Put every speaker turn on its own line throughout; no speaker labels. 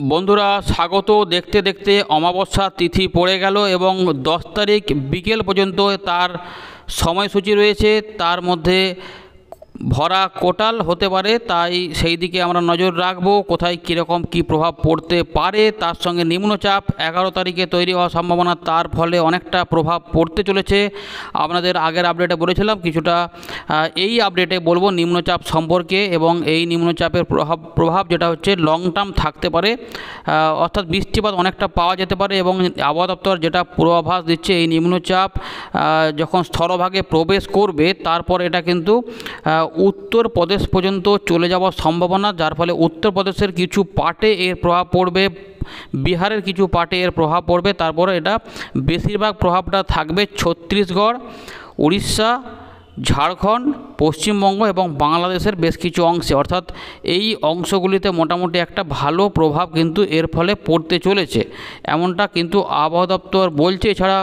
বন্ধুরা, স্বাগত। দেখতে দেখতে অমাবস্যা তিথি পড়ে গেল এবং দশ তারিখ বিকেল পর্যন্ত তার সময়সূচি রয়েছে। তার মধ্যে ভরা কোটাল হতে পারে, তাই সেই দিকে আমরা নজর রাখব, কোথায় কীরকম কী প্রভাব পড়তে পারে, তার সঙ্গে নিম্নচাপ, এগারো তারিখে তৈরি হওয়ার সম্ভাবনা, তার ফলে অনেকটা প্রভাব পড়তে চলেছে। আপনাদের আগের আপডেটে বলেছিলাম, কিছুটা এই আপডেটে বলব নিম্নচাপ সম্পর্কে, এবং এই নিম্নচাপের প্রভাব প্রভাব যেটা হচ্ছে লং টার্ম থাকতে পারে অর্থাৎ বৃষ্টিপাত অনেকটা পাওয়া যেতে পারে এবং আবহাওয়া দপ্তর যেটা পূর্বাভাস দিচ্ছে এই নিম্নচাপ যখন স্থলভাগে প্রবেশ করবে, তারপর এটা কিন্তু উত্তর প্রদেশ পর্যন্ত চলে যাওয়ার সম্ভাবনা, যার ফলে উত্তরপ্রদেশের কিছু পার্টে এর প্রভাব পড়বে, বিহারের কিছু পার্টে এর প্রভাব পড়বে, তারপরে এটা বেশিরভাগ প্রভাবটা থাকবে ছত্তিশগড়, উড়িষ্যা, ঝাড়খণ্ড পশ্চিমবঙ্গ এবং বাংলাদেশের বেশ কিছু অংশে। অর্থাৎ এই অংশগুলিতে মোটামুটি একটা ভালো প্রভাব কিন্তু এর ফলে পড়তে চলেছে। এমনটা কিন্তু আবহাওয়া দপ্তর বলছে। এছাড়া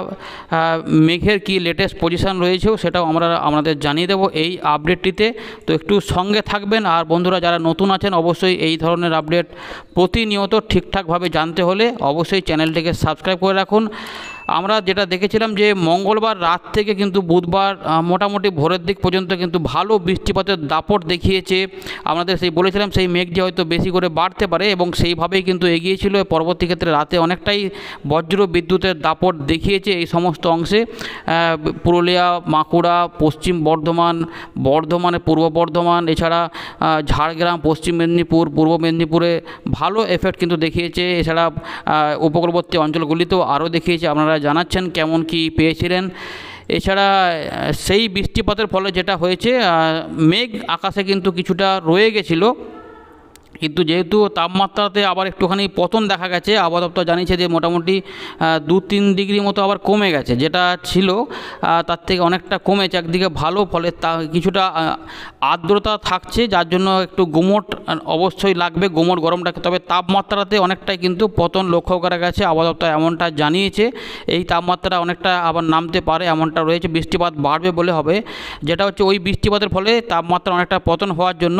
মেঘের কি লেটেস্ট পজিশন রয়েছেও সেটাও আমরা, আমাদের জানিয়ে দেবো এই আপডেটটিতে তো একটু সঙ্গে থাকবেন। আর বন্ধুরা, যারা নতুন আছেন, অবশ্যই এই ধরনের আপডেট প্রতিনিয়ত ঠিকঠাকভাবে জানতে হলে অবশ্যই চ্যানেলটিকে সাবস্ক্রাইব করে রাখুন। আমরা যেটা দেখেছিলাম যে মঙ্গলবার রাত থেকে কিন্তু বুধবার মোটামুটি ভোরের দিক পর্যন্ত কিন্তু ভালো বৃষ্টিপাতের দাপট দেখিয়েছে। আমাদের সেই বলেছিলাম, সেই মেঘ যে হয়তো বেশি করে বাড়তে পারে এবং সেইভাবেই কিন্তু এগিয়েছিল পরবর্তী ক্ষেত্রে রাতে অনেকটাই বজ্র বিদ্যুতের দাপট দেখিয়েছে এই সমস্ত অংশে। পুরুলিয়া, বাঁকুড়া, পশ্চিম বর্ধমান, বর্ধমানে পূর্ব বর্ধমান, এছাড়া ঝাড়গ্রাম, পশ্চিম মেদিনীপুর, পূর্ব মেদিনীপুরে ভালো এফেক্ট কিন্তু দেখিয়েছে। এছাড়া উপকূলবর্তী অঞ্চলগুলিতেও আরও দেখিয়েছে। আপনারা জানাচ্ছেন কেমন কি পেয়েছিলেন। এছাড়া সেই বৃষ্টিপাতের ফলে যেটা হয়েছে মেঘ আকাশে কিন্তু কিছুটা রয়ে গেছিল। কিন্তু যেহেতু তাপমাত্রাতে আবার একটুখানি পতন দেখা গেছে, আবহাওয়া দপ্তর জানিয়েছে যে মোটামুটি দু তিন ডিগ্রি মতো আবার কমে গেছে। যেটা ছিল তার থেকে অনেকটা কমেছে, একদিকে ভালো, ফলে তা কিছুটা আর্দ্রতা থাকছে, যার জন্য একটু গুমোট অবশ্যই লাগবে, গুমোট গরমটাকে। তবে তাপমাত্রাতে অনেকটাই কিন্তু পতন লক্ষ্য করা গেছে, আবহাওয়া দপ্তর এমনটা জানিয়েছে। এই তাপমাত্রা অনেকটা আবার নামতে পারে, এমনটা রয়েছে, বৃষ্টিপাত বাড়বে বলে হবে। যেটা হচ্ছে, ওই বৃষ্টিপাতের ফলে তাপমাত্রা অনেকটা পতন হওয়ার জন্য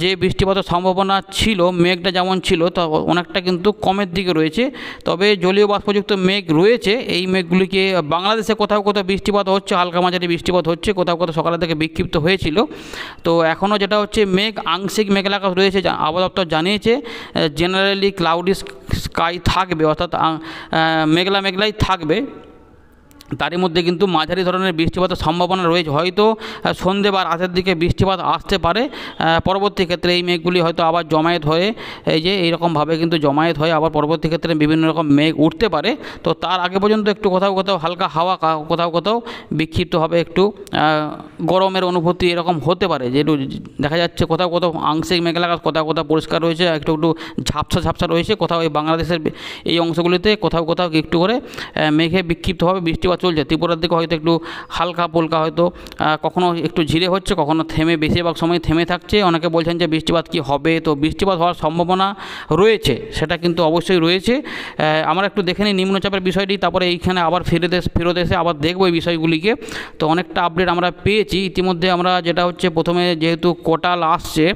যে বৃষ্টিপাতের সম্ভাবনা ছিল, মেঘটা যেমন ছিল, তা অনেকটা কিন্তু কমের দিকে রয়েছে। তবে জলীয় বাষ্পযুক্ত মেঘ রয়েছে। এই মেঘগুলিকে বাংলাদেশে কোথাও কোথাও বৃষ্টিপাত হচ্ছে, হালকা মাঝারি বৃষ্টিপাত হচ্ছে, কোথাও কোথাও সকালের থেকে বিক্ষিপ্ত হয়েছিল। তো এখনও যেটা হচ্ছে, মেঘ, আংশিক মেঘলা আকাশ রয়েছে আবহাওয়া দপ্তর জানিয়েছে। জেনারেলি ক্লাউডি স্কাই থাকবে, অর্থাৎ মেঘলা মেঘলাই থাকবে। তারই মধ্যে কিন্তু মাঝারি ধরনের বৃষ্টিপাতের সম্ভাবনা রয়েছে। হয়তো সন্ধে বা রাতের দিকে বৃষ্টিপাত আসতে পারে। পরবর্তী ক্ষেত্রে এই মেঘগুলি হয়তো আবার জমায়েত হয়ে, এই যে এইরকমভাবে কিন্তু জমায়েত হয়ে আবার পরবর্তী ক্ষেত্রে বিভিন্ন রকম মেঘ উঠতে পারে। তো তার আগে পর্যন্ত একটু কোথাও কোথাও হালকা হাওয়া কোথাও কোথাও বিক্ষিপ্ত হবে একটু গরমের অনুভূতি এরকম হতে পারে। যে একটু দেখা যাচ্ছে কোথাও কোথাও আংশিক মেঘলা কোথাও কোথাও পরিষ্কার রয়েছে, একটু একটু ঝাপসা ঝাপসা রয়েছে। কোথাও এই বাংলাদেশের এই অংশগুলিতে কোথাও কোথাও একটু করে মেঘে বিক্ষিপ্তভাবে বৃষ্টিপাত চলছে। ত্রিপুরার দিকে হয়তো একটু হালকা পোলকা হয়তো কখনো একটু ঝিরে হচ্ছে, কখনো থেমে, বেশিরভাগ সময় থেমে থাকছে। অনেকে বলছেন যে বৃষ্টিপাত কি হবে? তো বৃষ্টিপাত হওয়ার সম্ভাবনা রয়েছে, সেটা কিন্তু অবশ্যই রয়েছে। আমরা একটু দেখে নিই নিম্নচাপের বিষয়টি, তারপরে এইখানে আবার ফিরে দেশ ফেরত এসে আবার দেখব এই বিষয়গুলিকে। তো অনেকটা আপডেট আমরা পেয়েছি। ইতিমধ্যে আমরা যেটা হচ্ছে প্রথমে যেহেতু কোটাল আসছে,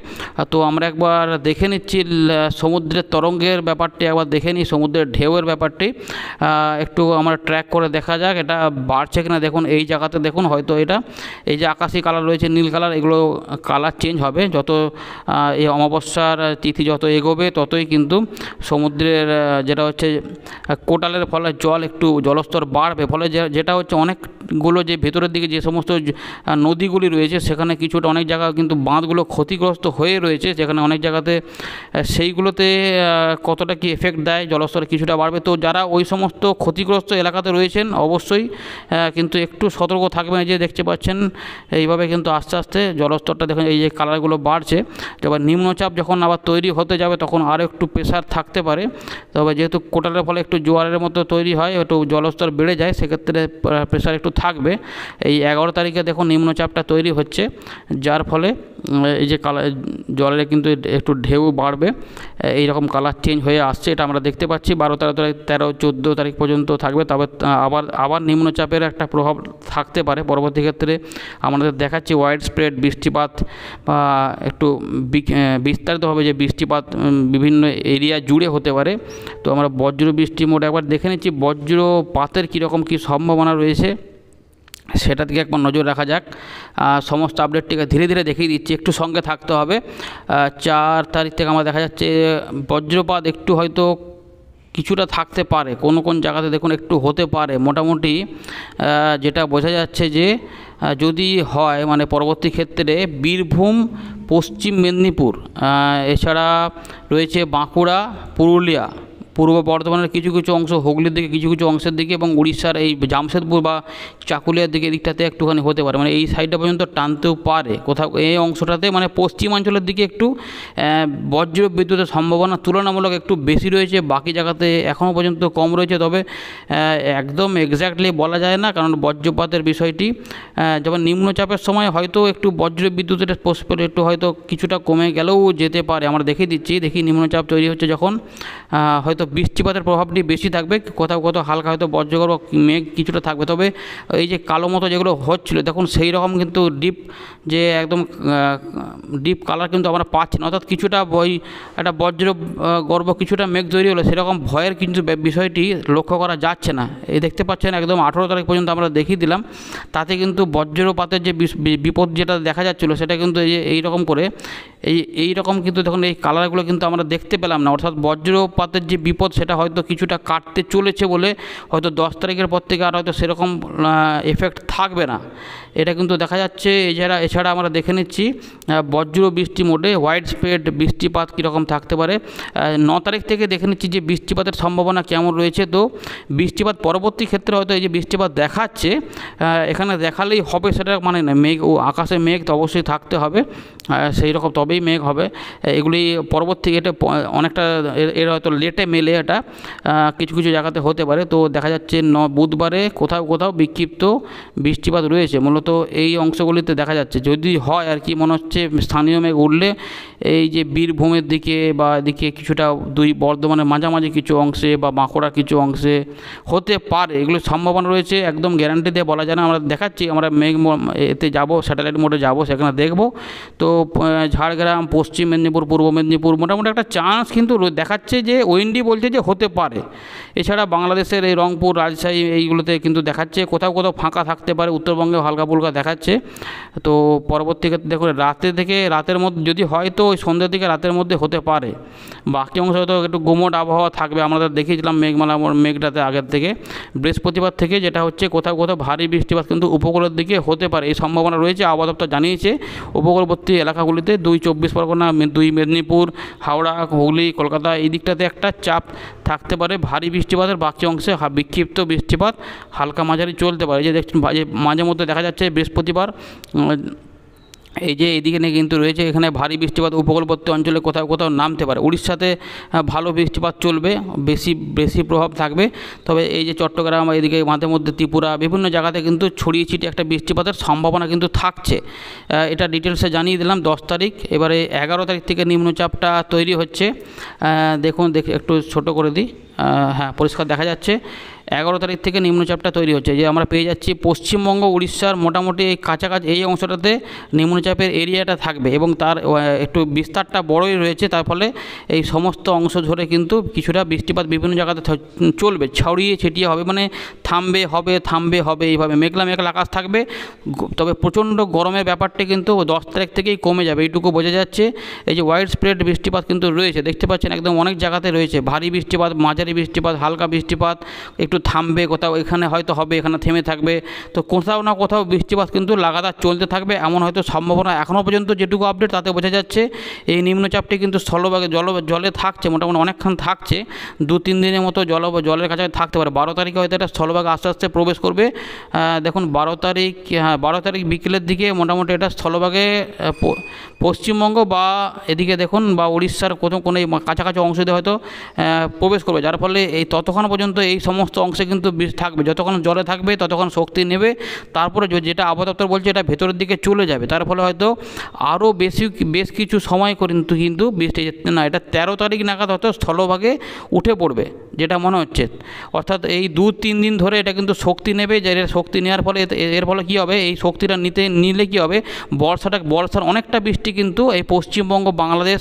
তো আমরা একবার দেখে নিচ্ছি সমুদ্রের তরঙ্গের ব্যাপারটি একবার দেখে নিই, সমুদ্রের ঢেউয়ের ব্যাপারটি। একটু আমরা ট্র্যাক করে দেখা যাক এটা বাড়ছে কিনা দেখুন, এই জায়গাতে দেখুন, হয়তো এটা, এই যে আকাশি কালার রয়েছে, নীল কালার, এগুলো কালার চেঞ্জ হবে। যত এই অমাবস্যার তিথি যত এগোবে, ততই কিন্তু সমুদ্রের যেটা হচ্ছে, কোটালের ফলে জল একটু জলস্তর বাড়বে। ফলে যেটা হচ্ছে, অনেকগুলো যে ভেতরের দিকে যে সমস্ত নদীগুলি রয়েছে, সেখানে কিছুটা অনেক জায়গা কিন্তু বাঁধগুলো ক্ষতিগ্রস্ত হয়ে রয়েছে। যেখানে অনেক জায়গাতে সেইগুলোতে কতটা কি এফেক্ট দেয়, জলস্তর কিছুটা বাড়বে। তো যারা ওই সমস্ত ক্ষতিগ্রস্ত এলাকাতে রয়েছেন, অবশ্যই আহ, কিন্তু একটু সতর্ক থাকবেন যে দেখতে পাচ্ছেন এইভাবে কিন্তু আস্তে আস্তে জলস্তরটা দেখুন এই যে কালারগুলো বাড়ছে। এবার নিম্নচাপ যখন আবার তৈরি হতে যাবে তখন আরও একটু প্রেশার থাকতে পারে। তবে যেহেতু কোটালের ফলে একটু জোয়ারের মতো তৈরি হয় একটু জলস্তর বেড়ে যায় সেক্ষেত্রে প্রেশার একটু থাকবে। এই এগারো তারিখে দেখুন নিম্নচাপটা তৈরি হচ্ছে যার ফলে এই যে কালার জলের কিন্তু একটু ঢেউ বাড়বে। এই রকম কালার চেঞ্জ হয়ে আসছে এটা আমরা দেখতে পাচ্ছি। বারো তেরো তারিখ তেরো চোদ্দ তারিখ পর্যন্ত থাকবে তবে আবার আবার নিম্নচাপের একটা প্রভাব থাকতে পারে। পরবর্তী ক্ষেত্রে আমাদের দেখাচ্ছে ওয়াইড স্প্রেড বৃষ্টিপাত বা একটু বিস্তারিতভাবে যে বৃষ্টিপাত বিভিন্ন এরিয়া জুড়ে হতে পারে। তো আমরা বজ্র বৃষ্টি মোট একবার দেখে নিচ্ছি। বজ্রপাতের কীরকম কী সম্ভাবনা রয়েছে সেটা দিকে একবার নজর রাখা যাক। সমস্ত আপডেটটিকে ধীরে ধীরে দেখিয়ে দিচ্ছি। একটু সঙ্গে থাকতে হবে। চার তারিখ থেকে আমরা দেখা যাচ্ছে বজ্রপাত একটু হয়তো কিছুটা থাকতে পারে, কোন কোন জায়গাতে দেখুন একটু হতে পারে। মোটামুটি যেটা বোঝা যাচ্ছে যে যদি হয় মানে পরবর্তী ক্ষেত্রে বীরভূম, পশ্চিম মেদিনীপুর এছাড়া রয়েছে বাঁকুড়া, পুরুলিয়া। পূর্ব বর্ধমানের কিছু কিছু অংশ, হুগলির দিকে কিছু কিছু অংশের দিকে এবং উড়িষ্যার এই জামশেদপুর বা চাকুলিয়ার দিকে দিকটাতে একটুখানি হতে পারে। মানে এই সাইডটা পর্যন্ত টানতেও পারে। কোথাও এই অংশটাতে মানে পশ্চিমাঞ্চলের দিকে একটু বজ্র বিদ্যুতের সম্ভাবনা তুলনামূলক একটু বেশি রয়েছে। বাকি জায়গাতে এখনও পর্যন্ত কম রয়েছে। তবে একদম এক্স্যাক্টলি বলা যায় না। কারণ বজ্রপাতের বিষয়টি যেমন নিম্নচাপের সময় হয়তো একটু বজ্র বিদ্যুতের একটু হয়তো কিছুটা কমে গেলেও যেতে পারে। আমরা দেখিয়ে দিচ্ছি। দেখি নিম্নচাপ তৈরি হচ্ছে যখন হয়তো বৃষ্টিপাতের প্রভাবটি বেশি থাকবে, কোথাও কোথাও হালকা হয়তো বজ্রগর্ভ মেঘ কিছুটা থাকবে। তবে এই যে কালো মতো যেগুলো হচ্ছিল, দেখুন সেই রকম কিন্তু ডিপ যে একদম ডিপ কালার কিন্তু আমরা পাচ্ছি না। অর্থাৎ কিছুটা বই একটা বজ্র গর্ব কিছুটা মেঘ তৈরি হলো, সেরকম ভয়ের কিন্তু বিষয়টি লক্ষ্য করা যাচ্ছে না। এই দেখতে পাচ্ছেন একদম আঠেরো তারিখ পর্যন্ত আমরা দেখিয়ে দিলাম। তাতে কিন্তু বজ্রপাতের যে বিপদ যেটা দেখা যাচ্ছিল, সেটা কিন্তু এই যে এইরকম করে, এই এই রকম কিন্তু দেখুন এই কালারগুলো কিন্তু আমরা দেখতে পেলাম না। অর্থাৎ বজ্রপাতের যে বিপদ সেটা হয়তো কিছুটা কাটতে চলেছে বলে হয়তো দশ তারিখের পর থেকে আর হয়তো সেরকম এফেক্ট থাকবে না। এটা কিন্তু দেখা যাচ্ছে, এছাড়া এছাড়া আমরা দেখে নিচ্ছি বজ্র বৃষ্টি মোডে হোয়াইট স্প্রেড বৃষ্টিপাত কীরকম থাকতে পারে। ন তারিখ থেকে দেখে নিচ্ছি যে বৃষ্টিপাতের সম্ভাবনা কেমন রয়েছে। তো বৃষ্টিপাত পরবর্তী ক্ষেত্রে হয়তো এই যে বৃষ্টিপাত দেখাচ্ছে এখানে দেখালেই হবে সেটা মানে না, মেঘ ও আকাশে মেঘ তো অবশ্যই থাকতে হবে সেই রকম তবেই মেঘ হবে। এগুলি পরবর্তী, এটা অনেকটা এর- হয়তো লেটে মেলে। এটা কিছু কিছু জায়গাতে হতে পারে। তো দেখা যাচ্ছে ন, বুধবারে কোথাও কোথাও বিক্ষিপ্ত বৃষ্টিপাত রয়েছে। মূলত এই অংশগুলিতে দেখা যাচ্ছে। যদি হয় আর কি, মনে হচ্ছে স্থানীয় মেঘ উঠলে এই যে বীরভূমের দিকে বা এদিকে কিছুটা দুই বর্ধমানের মাঝামাঝি কিছু অংশে বা বাঁকুড়ার কিছু অংশে হতে পারে। এগুলোর সম্ভাবনা রয়েছে, একদম গ্যারান্টি দিয়ে বলা যায় না। আমরা দেখাচ্ছি, আমরা মেঘ এতে যাব স্যাটেলাইট মোডে যাব, সেখানে দেখব। তো ঝাড়গ্রাম, পশ্চিম মেদিনীপুর, পূর্ব মেদিনীপুর, মোটামুটি একটা চান্স কিন্তু দেখাচ্ছে যে ওয়েন্ডি বলছে যে হতে পারে। এছাড়া বাংলাদেশের এই রংপুর, রাজশাহী এইগুলোতে কিন্তু দেখাচ্ছে, কোথাও কোথাও ফাঁকা থাকতে পারে উত্তরবঙ্গে হালকা ফুলকা দেখাচ্ছে। তো পরবর্তী ক্ষেত্রে দেখুন, রাতে থেকে রাতের মধ্যে যদি হয় তো ওই সন্ধ্যের দিকে রাতের মধ্যে হতে পারে। বাকি অংশ হয়তো একটু গুমট আবহাওয়া থাকবে, আমরা দেখিয়েছিলাম মেঘমালা, মেঘটাতে আগের থেকে। বৃহস্পতিবার থেকে যেটা হচ্ছে কোথাও কোথাও ভারী বৃষ্টিপাত কিন্তু উপকূলের দিকে হতে পারে। এই সম্ভাবনা রয়েছে, আবহাওয়া দপ্তর জানিয়েছে, উপকূলবর্তী এলাকাগুলিতে দুই চব্বিশ পরগনা, দুই মেদিনীপুর, হাওড়া, হুগলি, কলকাতা, এই দিকটাতে একটা চাপ থাকতে পারে। ভারী বৃষ্টিপাতের বাকি অংশে বিক্ষিপ্ত বৃষ্টিপাত হালকা মাঝারি চলতে পারে। যে দেখছেন মাঝে মধ্যে দেখা যাচ্ছে বৃহস্পতিবার এই যে এদিকে নিয়ে কিন্তু রয়েছে, এখানে ভারী বৃষ্টিপাত উপকূলবর্তী অঞ্চলে কোথাও কোথাও নামতে পারে। উড়িষ্যাতে ভালো বৃষ্টিপাত চলবে, বেশি বেশি প্রভাব থাকবে। তবে এই যে চট্টগ্রাম, এদিকে মাঝে মধ্যে ত্রিপুরা, বিভিন্ন জায়গাতে কিন্তু ছড়িয়ে ছিটিয়ে একটা বৃষ্টিপাতের সম্ভাবনা কিন্তু থাকছে। এটা ডিটেলসে জানিয়ে দিলাম দশ তারিখ। এবারে এগারো তারিখ থেকে নিম্নচাপটা তৈরি হচ্ছে। দেখুন, দেখে একটু ছোট করে দিই। হ্যাঁ পরিষ্কার দেখা যাচ্ছে। এগারো তারিখ থেকে নিম্নচাপটা তৈরি হচ্ছে। যে আমরা পেয়ে যাচ্ছি, পশ্চিমবঙ্গ, উড়িষ্যার মোটামুটি কাছাকাছি এই অংশটাতে নিম্নচাপের এরিয়াটা থাকবে এবং তার একটু বিস্তারটা বড়ই রয়েছে। তার ফলে এই সমস্ত অংশ ধরে কিন্তু কিছুটা বৃষ্টিপাত বিভিন্ন জায়গাতে চলবে। ছড়িয়ে ছিটিয়ে হবে মানে থামবে, হবে থামবে, হবে এইভাবে। মেঘলা মেঘলা আকাশ থাকবে। তবে প্রচণ্ড গরমের ব্যাপারটা কিন্তু দশ তারিখ থেকেই কমে যাবে। এইটুকু বোঝা যাচ্ছে। এই যে ওয়াইড স্প্রেড বৃষ্টিপাত কিন্তু রয়েছে। দেখতে পাচ্ছেন, একদম অনেক জায়গাতে রয়েছে। ভারী বৃষ্টিপাত, মাঝারি বৃষ্টিপাত, হালকা বৃষ্টিপাত, একটু থামবে কোথাও, এখানে হয়তো হবে, এখানে থেমে থাকবে। তো কোথাও না কোথাও বৃষ্টিপাত কিন্তু লাগাতার চলতে থাকবে, এমন হয়তো সম্ভাবনা এখনও পর্যন্ত যেটুকু আপডেট তাতে বোঝা যাচ্ছে। এই নিম্নচাপটি কিন্তু স্থলভাগে জল, জলে থাকছে, মোটামুটি অনেকক্ষণ থাকছে। দু, তিন দিনের মতো জল, জলের কাছে থাকতে পারে। বারো তারিখে হয়তো এটা স্থলভাগে আস্তে আস্তে প্রবেশ করবে। দেখুন, বারো তারিখ হ্যাঁ বারো তারিখ বিকেলের দিকে মোটামুটি এটা স্থলভাগে পশ্চিমবঙ্গ বা এদিকে দেখুন বা উড়িষ্যার কোথাও কোনো কাছাকাছি অংশ দিয়ে হয়তো প্রবেশ করবে। যার ফলে এই ততক্ষণ পর্যন্ত এই সমস্ত অংশে কিন্তু বিষ থাকবে। যতক্ষণ জলে থাকবে, ততক্ষণ শক্তি নেবে। তারপরে যেটা আবহাওয়া বলছে, এটা ভেতরের দিকে চলে যাবে। তার ফলে হয়তো আরও বেশি বেশ কিছু সময় কিন্তু কিন্তু বৃষ্টি না, এটা তেরো তারিখ নাগাদ হয়তো স্থলভাগে উঠে পড়বে, যেটা মনে হচ্ছে। অর্থাৎ এই দু তিন দিন ধরে এটা কিন্তু শক্তি নেবে। যে শক্তি নেওয়ার ফলে এর ফলে কী হবে? এই শক্তিটা নিতে নিলে কী হবে? বর্ষাটা বর্ষার অনেকটা বৃষ্টি কিন্তু এই পশ্চিমবঙ্গ, বাংলাদেশ,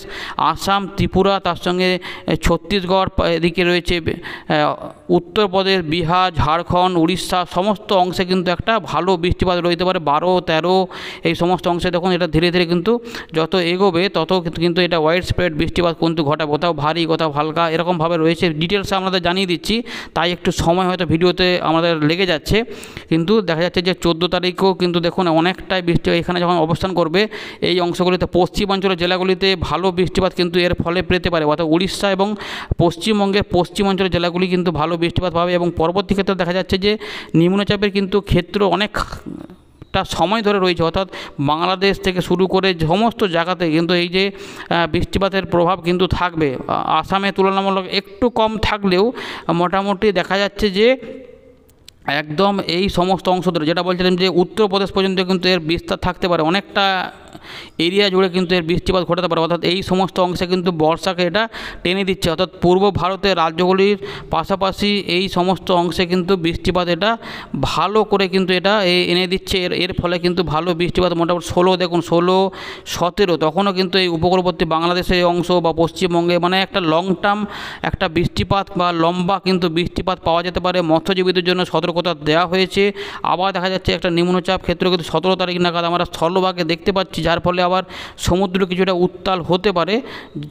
আসাম, ত্রিপুরা, তার সঙ্গে ছত্তিশগড়, এদিকে রয়েছে YouTube. É, উত্তরপ্রদেশ, বিহার, ঝাড়খণ্ড, উড়িষ্যা সমস্ত অংশে কিন্তু একটা ভালো বৃষ্টিপাত রইতে পারে। বারো, তেরো এই সমস্ত অংশে দেখুন এটা ধীরে ধীরে কিন্তু যত এগোবে তত কিন্তু- এটা ওয়াইড স্প্রেড বৃষ্টিপাত কিন্তু ঘটাবে। কোথাও ভারী, কোথাও হালকা এরকমভাবে রয়েছে। ডিটেলস আমাদের জানিয়ে দিচ্ছি, তাই একটু সময় হয়তো ভিডিওতে আমাদের লেগে যাচ্ছে। কিন্তু দেখা যাচ্ছে যে চোদ্দ তারিখও কিন্তু দেখুন অনেকটাই বৃষ্টি এখানে যখন অবস্থান করবে, এই অংশগুলিতে পশ্চিমাঞ্চলের জেলাগুলিতে ভালো বৃষ্টিপাত কিন্তু এর ফলে পেতে পারে। অর্থাৎ উড়িষ্যা এবং পশ্চিমবঙ্গের পশ্চিমাঞ্চলের জেলাগুলি কিন্তু ভালো বৃষ্টিপাত পাবে এবং পরবর্তী ক্ষেত্রে দেখা যাচ্ছে যে নিম্নচাপের কিন্তু ক্ষেত্র অনেক টা সময় ধরে রয়েছে। অর্থাৎ বাংলাদেশ থেকে শুরু করে সমস্ত জায়গাতে কিন্তু এই যে বৃষ্টিপাতের প্রভাব কিন্তু থাকবে। আসামে তুলনামূলক একটু কম থাকলেও মোটামুটি দেখা যাচ্ছে যে একদম এই সমস্ত অংশ ধরে, যেটা বলছিলাম যে উত্তরপ্রদেশ পর্যন্ত কিন্তু এর বিস্তার থাকতে পারে। অনেকটা এরিয়া জুড়ে কিন্তু এর বৃষ্টিপাত ঘটাতে পারে। অর্থাৎ এই সমস্ত অংশে কিন্তু বর্ষাকে এটা টেনে দিচ্ছে। অর্থাৎ পূর্ব ভারতের রাজ্যগুলির পাশাপাশি এই সমস্ত অংশে কিন্তু বৃষ্টিপাত এটা ভালো করে কিন্তু এটা এনে দিচ্ছে। এর এর ফলে কিন্তু ভালো বৃষ্টিপাত মোটামুটি ষোলো, দেখুন, ষোলো, সতেরো, তখনও কিন্তু এই উপকূলবর্তী বাংলাদেশের অংশ বা পশ্চিমবঙ্গে মানে একটা লং টার্ম একটা বৃষ্টিপাত বা লম্বা কিন্তু বৃষ্টিপাত পাওয়া যেতে পারে। মৎস্যজীবীদের জন্য সতর্কতা দেওয়া হয়েছে। আবার দেখা যাচ্ছে একটা নিম্নচাপ ক্ষেত্র কিন্তু সতেরো তারিখ নাগাদ আমরা স্থলভাগে দেখতে পাচ্ছি। যার ফলে আবার সমুদ্র কিছুটা উত্তাল হতে পারে,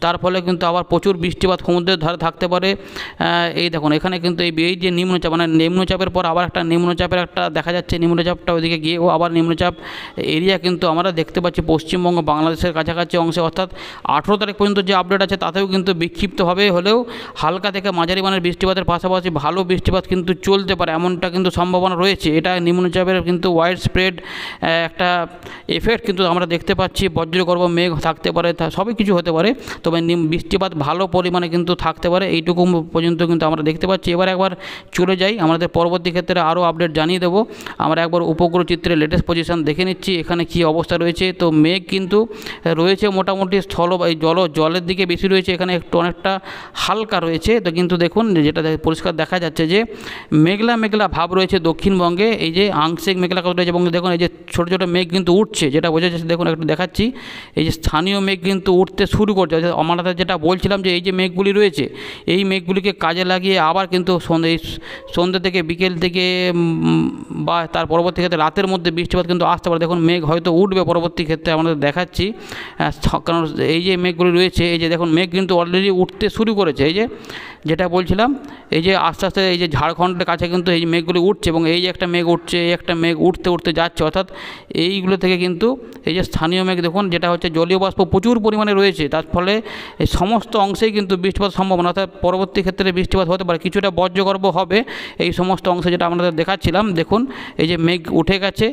তার ফলে কিন্তু আবার প্রচুর বৃষ্টিপাত সমুদ্রের ধারে থাকতে পারে। এই দেখুন, এখানে কিন্তু এই এই যে নিম্নচাপ মানে নিম্নচাপের পর আবার একটা নিম্নচাপের একটা দেখা যাচ্ছে, নিম্নচাপটা ওইদিকে গিয়েও আবার নিম্নচাপ এরিয়া কিন্তু আমরা দেখতে পাচ্ছি পশ্চিমবঙ্গ, বাংলাদেশের কাছাকাছি অংশে। অর্থাৎ আঠেরো তারিখ পর্যন্ত যে আপডেট আছে, তাতেও কিন্তু বিক্ষিপ্তভাবে হলেও হালকা থেকে মাঝারি মানের বৃষ্টিপাতের পাশাপাশি ভালো বৃষ্টিপাত কিন্তু চলতে পারে, এমনটা কিন্তু সম্ভাবনা রয়েছে। এটা নিম্নচাপের কিন্তু ওয়াইড স্প্রেড একটা এফেক্ট কিন্তু আমরা দেখতে পাচ্ছি, বজ্রগর্ভ মেঘ থাকতে পারে সবই কিছু হতে পারে, তবে বৃষ্টিপাত ভালো পরিমাণে কিন্তু থাকতে পারে, এইটুকু পর্যন্ত কিন্তু আমরা দেখতে পাচ্ছি। এবার একবার চলে যাই, আমাদের পরবর্তী ক্ষেত্রে আরও আপডেট জানিয়ে দেবো। আমরা একবার উপগ্রহ চিত্রে লেটেস্ট পজিশন দেখে নিচ্ছি, এখানে কী অবস্থা রয়েছে। তো মেঘ কিন্তু রয়েছে মোটামুটি স্থল, এই জল, জলের দিকে বেশি রয়েছে, এখানে একটু অনেকটা হালকা রয়েছে। তো কিন্তু দেখুন, যেটা পরিষ্কার দেখা যাচ্ছে যে মেঘলা মেঘলা ভাব রয়েছে দক্ষিণবঙ্গে, এই যে আংশিক মেঘলা রয়েছে এবং দেখুন, এই যে ছোটো ছোটো মেঘ কিন্তু উঠছে, যেটা বোঝা যাচ্ছে, দেখুন একটু দেখাচ্ছি। এই যে স্থানীয় মেঘ কিন্তু উঠতে শুরু করছে। অর্থাৎ আমরা যেটা বলছিলাম যে এই যে মেঘগুলি রয়েছে, এই মেঘগুলিকে কাজে লাগিয়ে আবার কিন্তু সন্ধ্যে সন্ধ্যে থেকে বিকেল থেকে বা তার পরবর্তী ক্ষেত্রে রাতের মধ্যে বৃষ্টিপাত কিন্তু আসতে পারে। দেখুন, মেঘ হয়তো উঠবে পরবর্তী ক্ষেত্রে আমাদের দেখাচ্ছি। কারণ এই যে মেঘগুলি রয়েছে, এই যে দেখুন, মেঘ কিন্তু অলরেডি উঠতে শুরু করেছে। এই যে যেটা বলছিলাম, এই যে আস্তে আস্তে এই যে ঝাড়খণ্ডের কাছে কিন্তু এই মেঘগুলি উঠছে এবং এই যে একটা মেঘ উঠছে, এই একটা মেঘ উঠতে উঠতে যাচ্ছে, অর্থাৎ এইগুলো থেকে কিন্তু এই যে স্থানীয় মেঘ দেখুন, যেটা হচ্ছে জলীয় বাষ্প প্রচুর পরিমাণে রয়েছে, তার ফলে এই সমস্ত অংশেই কিন্তু বৃষ্টিপাত সম্ভাবনা অর্থাৎ পরবর্তী ক্ষেত্রে বৃষ্টিপাত হতে পারে, কিছুটা বজ্রগর্ভ হবে এই সমস্ত অংশে যেটা আমাদের দেখাচ্ছিলাম, দেখুন এই যে মেঘ উঠে গেছে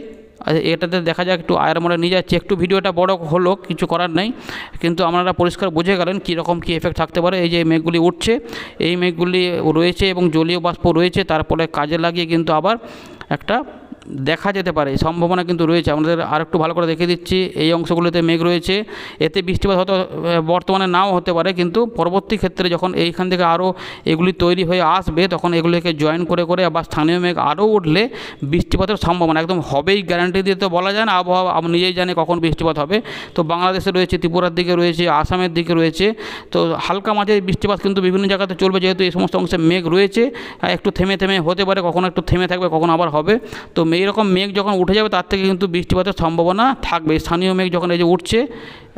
এটাতে দেখা যায় একটু আয়ের মোড়ে নিয়ে যাচ্ছে। একটু ভিডিওটা বড় হলো, কিছু করার নেই। কিন্তু আপনারা পরিষ্কার বুঝে গেলেন কীরকম কী এফেক্ট থাকতে পারে। এই যে মেঘগুলি উঠছে, এই মেঘগুলি রয়েছে এবং জলীয় বাষ্প রয়েছে তারপরে কাজে লাগিয়ে কিন্তু আবার একটা দেখা যেতে পারে সম্ভাবনা কিন্তু রয়েছে। আমাদের আর একটু ভালো করে দেখে দিচ্ছি, এই অংশগুলোতে মেঘ রয়েছে। এতে বৃষ্টিপাত হয়তো বর্তমানে নাও হতে পারে, কিন্তু পরবর্তী ক্ষেত্রে যখন এইখান থেকে আরও এগুলি তৈরি হয়ে আসবে, তখন এগুলিকে জয়েন করে করে আবার স্থানীয় মেঘ আরও উঠলে বৃষ্টিপাতের সম্ভাবনা একদম হবেই গ্যারান্টি দিয়ে তো বলা যায় না, আবহাওয়া আপনি নিজেই জানে কখন বৃষ্টিপাত হবে। তো বাংলাদেশে রয়েছে, ত্রিপুরার দিকে রয়েছে, আসামের দিকে রয়েছে। তো হালকা মাঝে বৃষ্টিপাত কিন্তু বিভিন্ন জায়গাতে চলবে, যেহেতু এই সমস্ত অংশে মেঘ রয়েছে, একটু থেমে থেমে হতে পারে, কখনো একটু থেমে থাকবে, কখনো আবার হবে। তো এইরকম মেঘ যখন উঠে যাবে তার থেকে কিন্তু বৃষ্টিপাতের সম্ভাবনা থাকবে। স্থানীয় মেঘ যখন এই যে উঠছে,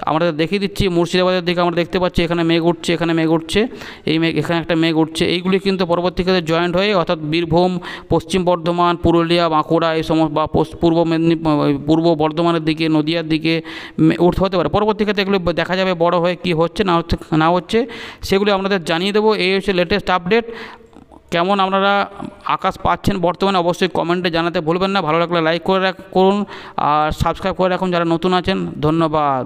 আমরা দেখিয়ে দিচ্ছি, মুর্শিদাবাদের দিকে আমরা দেখতে পাচ্ছি, এখানে মেঘ উঠছে, এখানে মেঘ উঠছে, এই মেঘ এখানে একটা মেঘ উঠছে। এইগুলি কিন্তু পরবর্তীকালে জয়েন্ট হয়ে অর্থাৎ বীরভূম, পশ্চিম বর্ধমান, পুরুলিয়া, বাঁকুড়া, এই সমস্ত বা পূর্ব মেদিনীপুর পূর্ব বর্ধমানের দিকে, নদিয়ার দিকে উঠতে হতে পারে। পরবর্তীকালে এগুলো দেখা যাবে বড় হয়ে কি হচ্ছে, না হচ্ছে না হচ্ছে, সেগুলি আপনাদের জানিয়ে দেবো। এই হচ্ছে লেটেস্ট আপডেট কেমন আপনারা আকাশ পাচ্ছেন বর্তমানে অবশ্যই কমেন্টে জানাতে ভুলবেন না। ভালো লাগলে লাইক করে করুন আর সাবস্ক্রাইব করে রাখুন যারা নতুন আছেন। ধন্যবাদ।